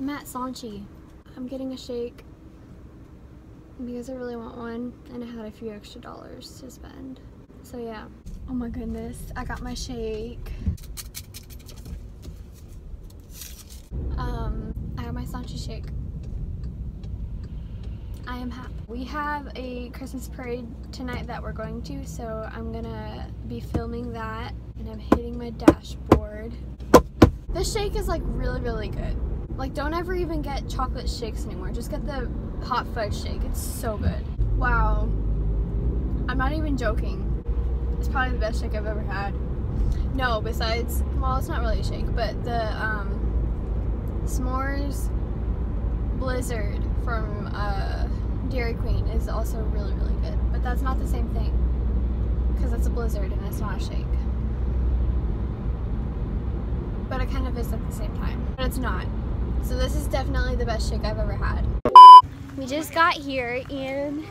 I'm at Sanchi. I'm getting a shake because I really want one and I had a few extra dollars to spend. So yeah. Oh my goodness, I got my shake. Um, I got my Sanchi shake. I am happy. We have a Christmas parade tonight that we're going to, so I'm gonna be filming that and I'm hitting my dashboard. This shake is like really, really good. Like don't ever even get chocolate shakes anymore. Just get the hot fudge shake. It's so good. Wow. I'm not even joking. It's probably the best shake I've ever had. No, besides, well, it's not really a shake, but the um, S'mores Blizzard from uh, Dairy Queen is also really, really good. But that's not the same thing. Because it's a blizzard and it's not a shake. But it kind of is at the same time. But it's not. So this is definitely the best shake I've ever had. We just got here and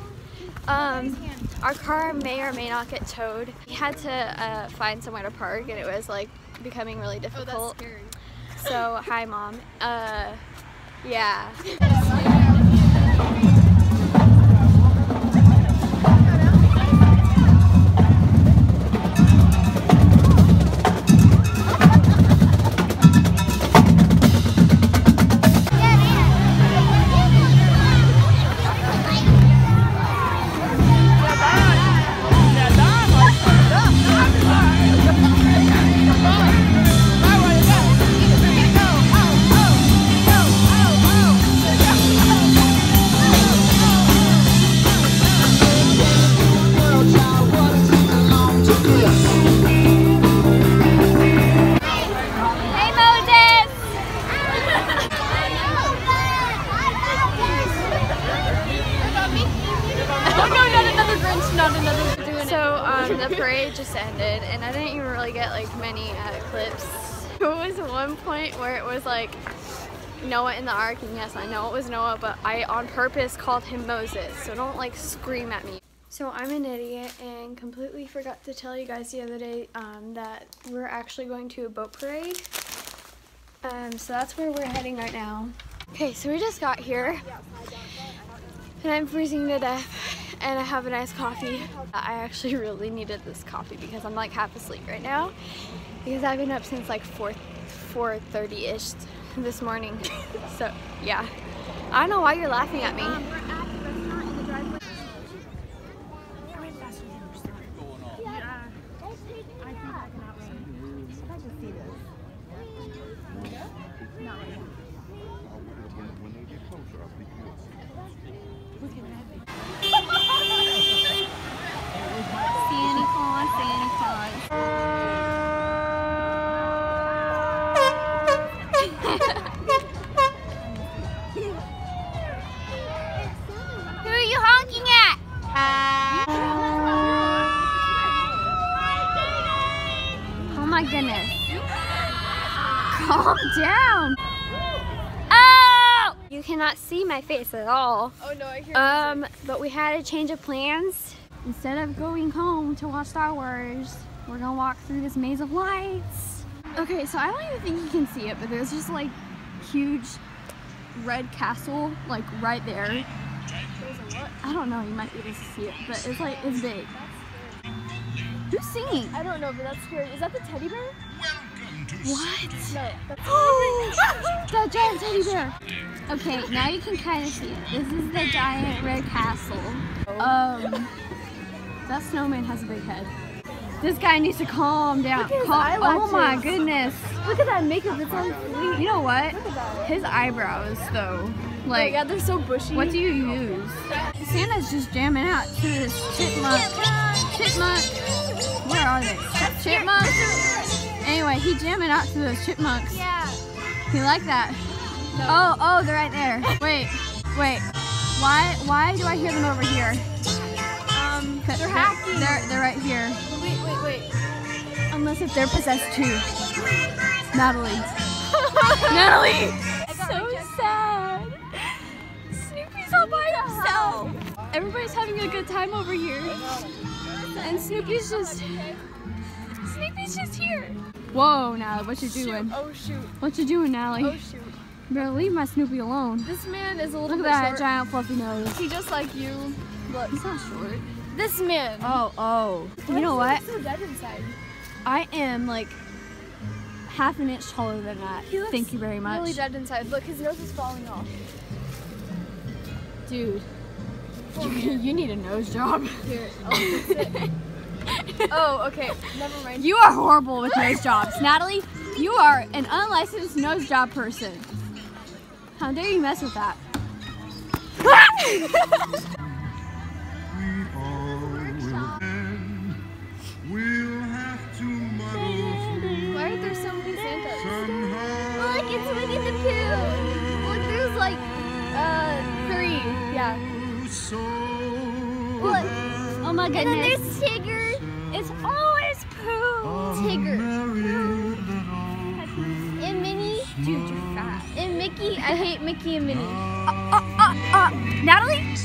um, our car may or may not get towed. We had to uh, find somewhere to park and it was like becoming really difficult. Oh, that's scary. So, hi mom. Uh, yeah. Not not another doing So um, the parade just ended, and I didn't even really get like many uh, clips. There was one point where it was like Noah in the ark, and yes, I know it was Noah, but I on purpose called him Moses, so don't like scream at me. So I'm an idiot and completely forgot to tell you guys the other day um, that we're actually going to a boat parade. Um, so that's where we're heading right now. Okay, so we just got here, and I'm freezing to death and I have a nice coffee. I actually really needed this coffee because I'm like half asleep right now because I've been up since like 4 4:30ish this morning. so, yeah. I don't know why you're laughing at me. My goodness. Calm down. Oh! You cannot see my face at all. Oh no, I hear Um, but we had a change of plans. Instead of going home to watch Star Wars, we're gonna walk through this maze of lights. Okay, so I don't even think you can see it, but there's just like huge red castle like right there. I don't know, you might be able to see it, but it's like it's big. Who's singing? I don't know, but that's scary. Is that the teddy bear? What? No, that's that giant teddy bear. Okay, now you can kind of see it. This is the giant red castle. Um, that snowman has a big head. This guy needs to calm down. Look at his Calm- oh my goodness. Look at that makeup. It's on fleek. You know what? Look at that. His eyebrows, though. Oh Like, yeah, they're so bushy. what do you use? Santa's just jamming out to this chipmunk. Chipmunk. Where are they? Chipmunks. Anyway, he jamming out to those chipmunks. Yeah. You like that? Oh, oh, they're right there. Wait, wait. Why, why do I hear them over here? Um, 'Cause they're hacking. They're, they're right here. Wait, wait, wait. Unless if they're possessed too. Natalie. Natalie. So sad. Snoopy's all by himself. Everybody's having a good time over here. And Snoopy's just, Snoopy's just here. Whoa, Natalie, what you Shoot. doing? Oh shoot. What you doing, Natalie? Oh shoot. Bro, leave my Snoopy alone. This man is a little Look at bit that short. giant fluffy nose. He just like you. Look, He's not short. this man. Oh, oh. You know what? So dead inside. I am like half an inch taller than that. He looks Thank you very much. Really dead inside. Look, his nose is falling off. Dude, you, you need a nose job. Here. Oh, okay. Never mind. You are horrible with nose jobs. Natalie, you are an unlicensed nose job person. How dare you mess with that? My And then goodness. there's Tigger. It's always Pooh. Tigger. And Minnie. Dude, you're fat. And Mickey. I hate Mickey and Minnie. Uh, uh, uh, Natalie,